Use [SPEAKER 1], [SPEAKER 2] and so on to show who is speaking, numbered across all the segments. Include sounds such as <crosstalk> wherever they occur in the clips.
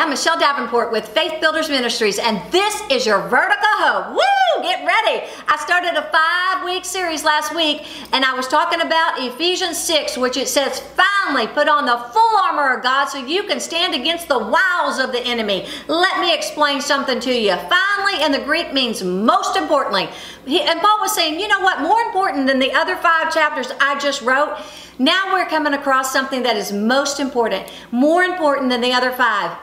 [SPEAKER 1] I'm Michele Davenport with Faith Builders Ministries, and this is your Vertical Hope. Woo! Get ready. I started a five week series last week, and I was talking about Ephesians 6, which it says, Finally, put on the full armor of God so you can stand against the wiles of the enemy. Let me explain something to you. Finally, in the Greek, means most importantly. And Paul was saying, you know what? More important than the other five chapters I just wrote now we're coming across something that is most important, more important than the other five.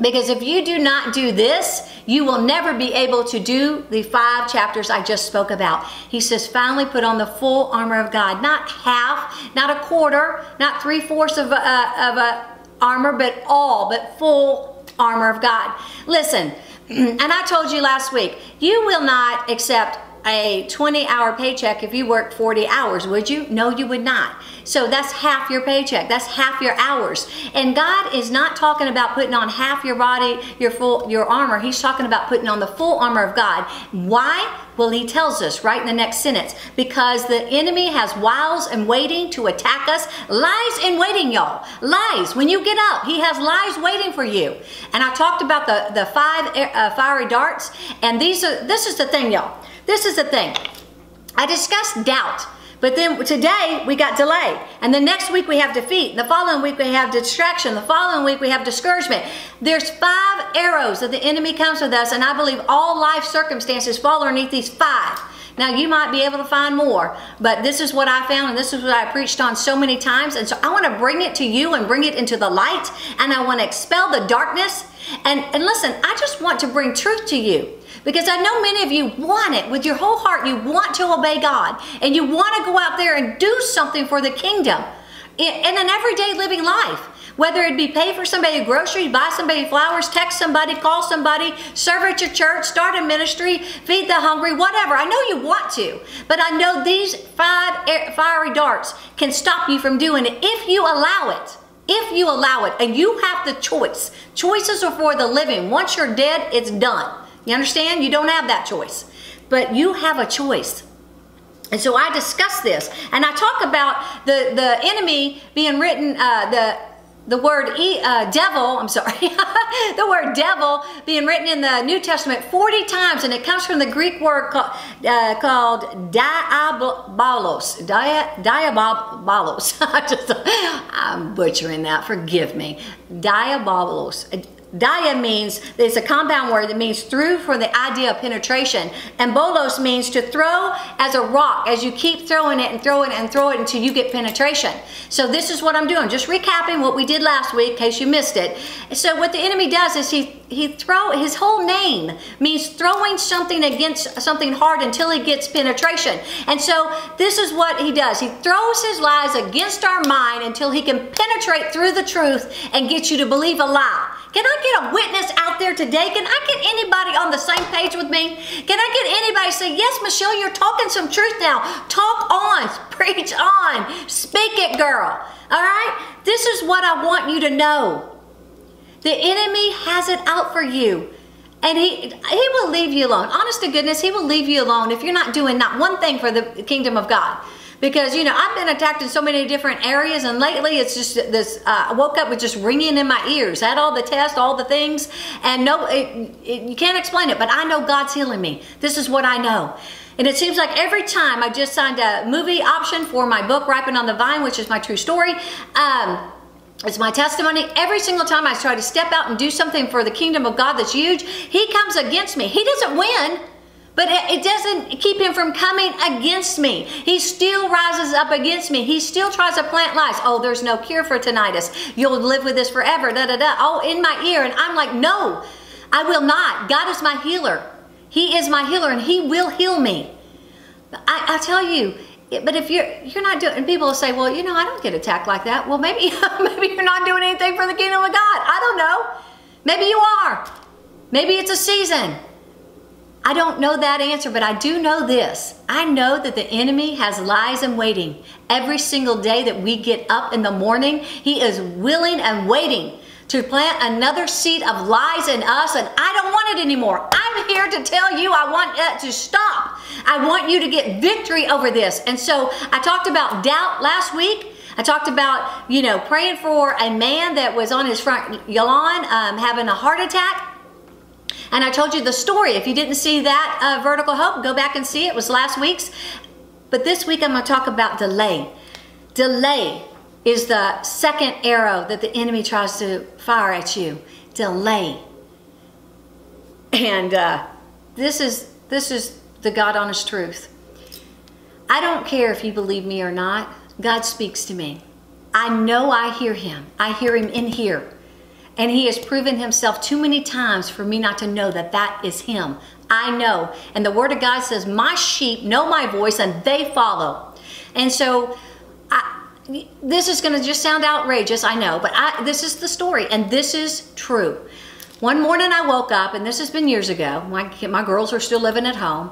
[SPEAKER 1] Because if you do not do this, you will never be able to do the five chapters I just spoke about. He says, finally put on the full armor of God. Not half, not a quarter, not three fourths of a, of a armor, but all, but full armor of God. Listen, <clears throat> and I told you last week, you will not accept a 20 hour paycheck if you work 40 hours, would you? No, you would not. So that's half your paycheck. That's half your hours. And God is not talking about putting on half your body, your full your armor. He's talking about putting on the full armor of God. Why? Well, he tells us right in the next sentence, because the enemy has wiles and waiting to attack us. Lies in waiting, y'all. Lies. When you get up, he has lies waiting for you. And I talked about the, the five uh, fiery darts. And these are, this is the thing, y'all. This is the thing. I discussed doubt. But then today we got delay. And the next week we have defeat. The following week we have distraction. The following week we have discouragement. There's five arrows that the enemy comes with us. And I believe all life circumstances fall underneath these five. Now you might be able to find more, but this is what I found and this is what I preached on so many times. And so I want to bring it to you and bring it into the light and I want to expel the darkness. And, and listen, I just want to bring truth to you. Because I know many of you want it with your whole heart. You want to obey God and you want to go out there and do something for the kingdom in an everyday living life. Whether it be pay for somebody groceries, buy somebody flowers, text somebody, call somebody, serve at your church, start a ministry, feed the hungry, whatever. I know you want to, but I know these five fiery darts can stop you from doing it if you allow it. If you allow it, and you have the choice. Choices are for the living. Once you're dead, it's done. You understand? You don't have that choice. But you have a choice. And so I discuss this, and I talk about the the enemy being written, uh, the the word e, uh, devil, I'm sorry, <laughs> the word devil being written in the New Testament 40 times, and it comes from the Greek word called, uh, called diabolos. Dia, diabolos. <laughs> I'm butchering that, forgive me. Diabolos. Dia means, it's a compound word that means through for the idea of penetration. And bolos means to throw as a rock, as you keep throwing it and throwing it and throw it until you get penetration. So this is what I'm doing, just recapping what we did last week in case you missed it. So what the enemy does is he, he throw, his whole name means throwing something against something hard until he gets penetration. And so this is what he does. He throws his lies against our mind until he can penetrate through the truth and get you to believe a lie. Can I get a witness out there today? Can I get anybody on the same page with me? Can I get anybody say, yes, Michele, you're talking some truth now. Talk on, <laughs> preach on, speak it, girl. All right? This is what I want you to know. The enemy has it out for you. And he he will leave you alone. Honest to goodness, he will leave you alone if you're not doing not one thing for the kingdom of God because you know I've been attacked in so many different areas and lately it's just this uh, I woke up with just ringing in my ears had all the tests all the things and no it, it, you can't explain it but I know God's healing me this is what I know and it seems like every time I just signed a movie option for my book Ripen on the Vine which is my true story um, it's my testimony. Every single time I try to step out and do something for the kingdom of God that's huge, he comes against me. He doesn't win. But it doesn't keep him from coming against me. He still rises up against me. He still tries to plant lies. Oh, there's no cure for tinnitus. You'll live with this forever. Da da da. Oh, in my ear. And I'm like, no, I will not. God is my healer. He is my healer and he will heal me. I, I tell you, but if you're you're not doing and people will say well you know i don't get attacked like that well maybe <laughs> maybe you're not doing anything for the kingdom of god i don't know maybe you are maybe it's a season I don't know that answer, but I do know this. I know that the enemy has lies in waiting. Every single day that we get up in the morning, he is willing and waiting to plant another seed of lies in us, and I don't want it anymore. I'm here to tell you I want it to stop. I want you to get victory over this. And so I talked about doubt last week. I talked about, you know, praying for a man that was on his front lawn um, having a heart attack. And I told you the story. If you didn't see that uh, Vertical Hope, go back and see it. It was last week's. But this week I'm going to talk about delay. Delay is the second arrow that the enemy tries to fire at you. Delay. And uh, this is this is the God honest truth. I don't care if you believe me or not. God speaks to me. I know I hear him. I hear him in here. And he has proven himself too many times for me not to know that that is him. I know. And the word of God says, My sheep know my voice and they follow. And so, I, this is going to just sound outrageous, I know, but I, this is the story and this is true. One morning I woke up, and this has been years ago. My, my girls are still living at home.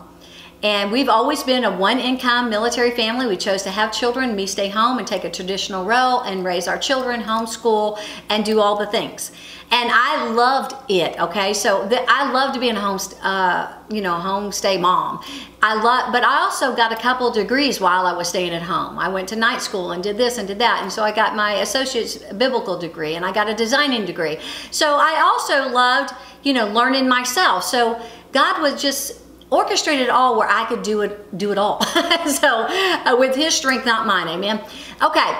[SPEAKER 1] And we've always been a one income military family. We chose to have children, me stay home and take a traditional role and raise our children, homeschool, and do all the things. And I loved it, okay? So the, I love to be a home, uh, you know, homestay mom. I love, but I also got a couple degrees while I was staying at home. I went to night school and did this and did that. And so I got my associate's biblical degree and I got a designing degree. So I also loved, you know, learning myself. So God was just orchestrated it all where I could do it do it all. <laughs> so uh, with his strength, not mine. Amen. Okay.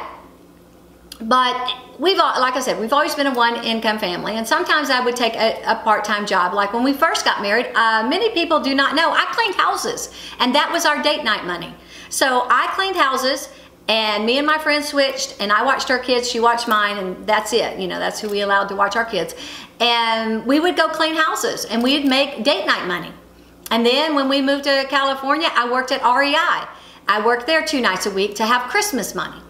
[SPEAKER 1] But we've like I said, we've always been a one income family, and sometimes I would take a, a part time job. Like when we first got married, uh, many people do not know I cleaned houses, and that was our date night money. So I cleaned houses. And me and my friend switched, and I watched her kids, she watched mine, and that's it. You know, that's who we allowed to watch our kids. And we would go clean houses, and we'd make date night money. And then when we moved to California, I worked at REI. I worked there two nights a week to have Christmas money.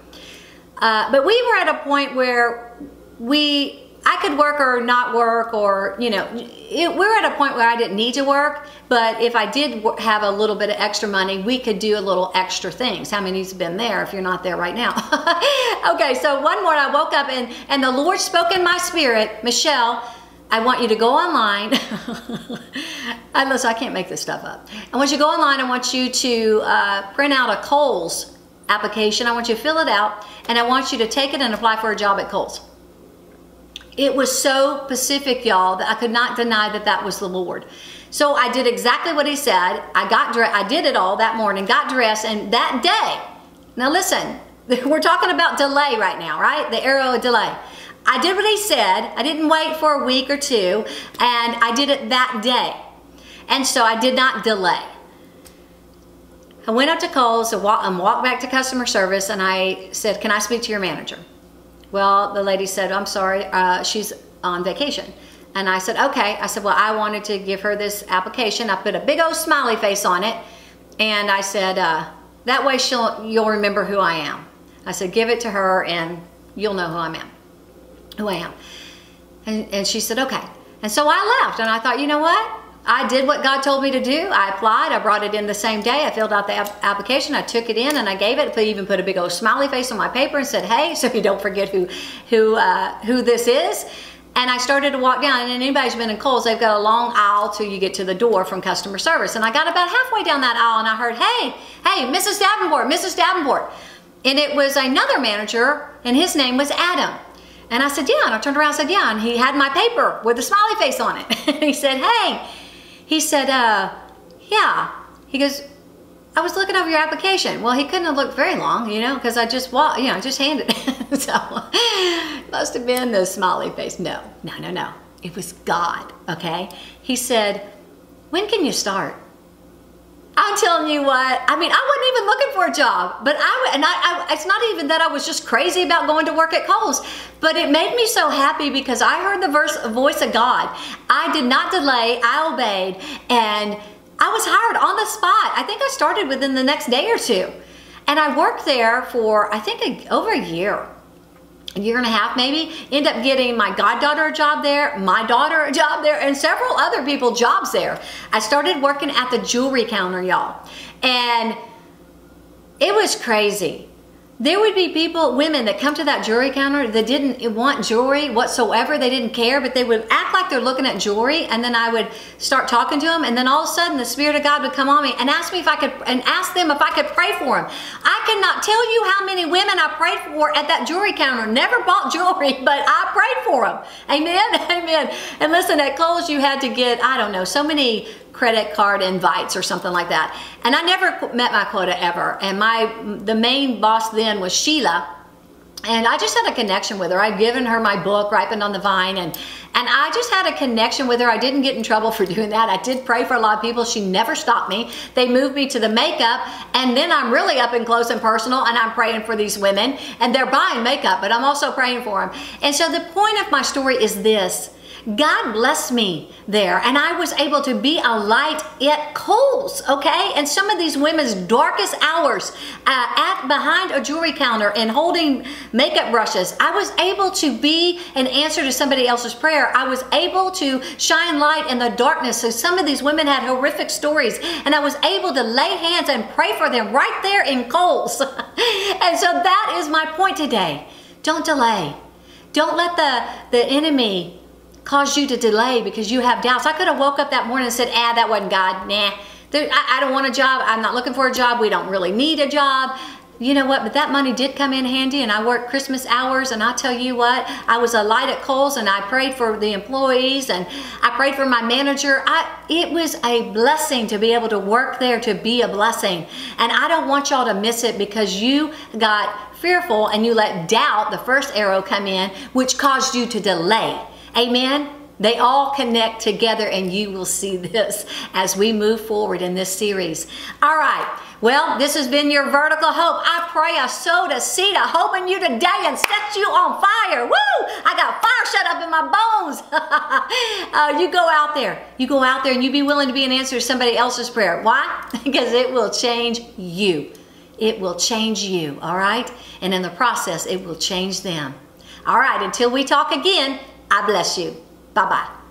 [SPEAKER 1] Uh, but we were at a point where we, I could work or not work or, you know, it, we were at a point where I didn't need to work, but if I did have a little bit of extra money, we could do a little extra things. How many's been there if you're not there right now? <laughs> okay, so one morning I woke up and, and the Lord spoke in my spirit, Michele, I want you to go online. <laughs> I, listen, I can't make this stuff up. I want you to go online. I want you to uh, print out a Kohl's application. I want you to fill it out, and I want you to take it and apply for a job at Kohl's. It was so specific, y'all, that I could not deny that that was the Lord. So I did exactly what he said. I got dressed. I did it all that morning, got dressed, and that day, now listen, <laughs> we're talking about delay right now, right? The arrow of delay. I did what he said. I didn't wait for a week or two, and I did it that day. And so I did not delay. I went up to Kohl's and walked, back to customer service, and I said, Can I speak to your manager? Well, the lady said, I'm sorry, uh, she's on vacation. And I said, okay. I said, well, I wanted to give her this application. I put a big old smiley face on it. And I said, uh, that way she'll, you'll remember who I am. I said, give it to her and you'll know who I am who I am. And, and she said, okay. And so I left and I thought, you know what? I did what God told me to do. I applied. I brought it in the same day. I filled out the application. I took it in and I gave it. I even put a big old smiley face on my paper and said, "Hey," <laughs> so you don't forget who, who, uh, who this is. And I started to walk down. And anybody's been in Kohl's, they've got a long aisle till you get to the door from customer service. And I got about halfway down that aisle and I heard, "Hey, hey, Mrs. Davenport, Mrs. Davenport," and it was another manager, and his name was Adam. And I said, yeah. And I turned around and said, yeah. And he had my paper with a smiley face on it. <laughs> and he said, hey. He said, uh, yeah. He goes, I was looking over your application. Well, he couldn't have looked very long, you know, because I just walked, you know, just handed it. <laughs> so must have been the smiley face. No, no, no, no. It was God, okay? He said, when can you start? I'm telling you what, I mean, I wasn't even looking for a job, but I, and I, I, it's not even that I was just crazy about going to work at Kohl's, but it made me so happy because I heard the verse, voice of God. I did not delay, I obeyed, and I was hired on the spot. I think I started within the next day or two. And I worked there for, I think, a, over a year year and a half maybe, end up getting my goddaughter a job there, my daughter a job there, and several other people jobs there. I started working at the jewelry counter, y'all. And it was crazy. There would be people, women that come to that jewelry counter that didn't want jewelry whatsoever. They didn't care, but they would act like they're looking at jewelry. And then I would start talking to them. And then all of a sudden the Spirit of God would come on me and ask me if I could, and ask them if I could pray for them. I cannot tell you how many women I prayed for at that jewelry counter. Never bought jewelry, <laughs> but I prayed for them. Amen. <laughs> Amen. And listen, at Kohl's, you had to get, I don't know, so many credit card invites or something like that. And I never met my quota ever. And my the main boss then was Sheila. And I just had a connection with her. I'd given her my book, Ripened on the Vine, and and I just had a connection with her. I didn't get in trouble for <laughs> doing that. I did pray for a lot of people. She never stopped me. They moved me to the makeup, and then I'm really up and close and personal, and I'm praying for these women, and they're buying makeup, but I'm also praying for them. And so the point of my story is this God blessed me there, and I was able to be a light at Kohl's, okay? And some of these women's darkest hours uh, at behind a jewelry counter and holding makeup brushes, I was able to be an answer to somebody else's prayer. I was able to shine light in the darkness. So some of these women had horrific stories, and I was able to lay hands and pray for them right there in Kohl's. <laughs> and so that is my point today. Don't delay. Don't let the, the enemy caused you to delay because you have doubts. I could have woke up that morning and said, ah, that wasn't God. Nah, I, I don't want a job. I'm not looking for a job. We don't really need a job you know what, but that money did come in handy and I worked Christmas hours and I tell you what, I was a light at Kohl's and I prayed for the employees and I prayed for my manager. I, it was a blessing to be able to work there to be a blessing. And I don't want y'all to miss it because you got fearful and you let doubt, the first arrow come in, which caused you to delay. Amen. They all connect together and you will see this as we move forward in this series. All right. Well, this has been your vertical hope. I pray I sowed a seed of hope in you today and set you on fire. Woo! I got fire shut up in my bones. <laughs> uh, you go out there. You go out there and you be willing to be an answer to somebody else's prayer. Why? <laughs> because it will change you. It will change you, all right? And in the process, it will change them. All right, until we talk again, I bless you. Bye bye.